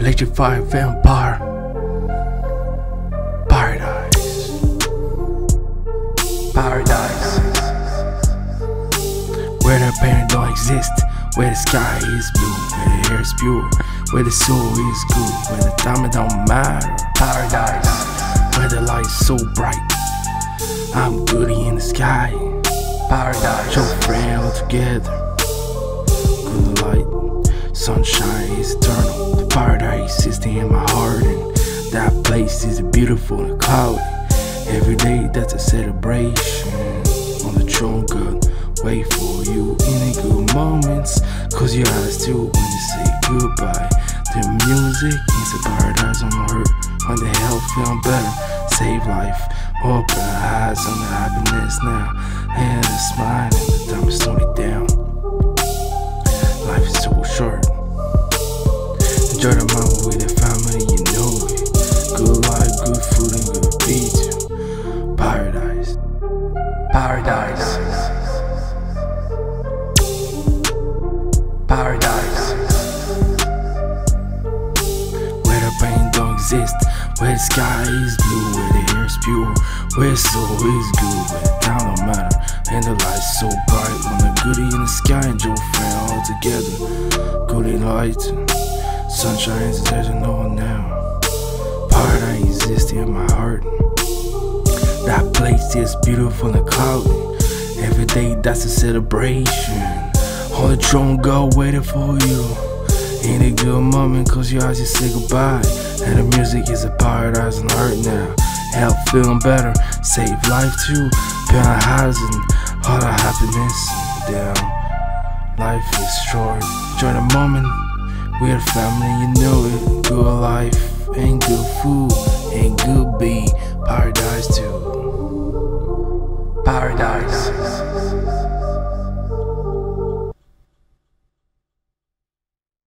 Electrify Vampire. Paradise. Paradise. Where the pain don't exist. Where the sky is blue. Where the air is pure. Where the soul is good. Where the time don't matter. Paradise. Where the light is so bright. I'm goody in the sky. Paradise. Your friend all together. Good light. Sunshine is eternal paradise is in my heart, and that place is beautiful and cloudy. Every day that's a celebration on the throne, God. Wait for you in the good moments, cause your eyes too when you say goodbye. The music is a paradise on earth, When the health, feeling better, save life. Open eyes on the happiness now, and a smile, and the time is Paradise. Paradise. Where the pain don't exist. Where the sky is blue, where the air is pure, where the soul is good, where the time don't matter, and the light's so bright. When the goodie in the sky and your friend all together, goodie light, sunshine is there's no one now. Paradise exists in my heart. Place is beautiful and cloudy. Every day that's a celebration. On the throne, God waiting for you. In a good moment, cause your eyes just say goodbye. And the music is a paradise on earth now. Help feeling better, save life too. Houses and all the happiness down. Life is short. Enjoy the moment. We're family, you know it. Good life and good food Paradise.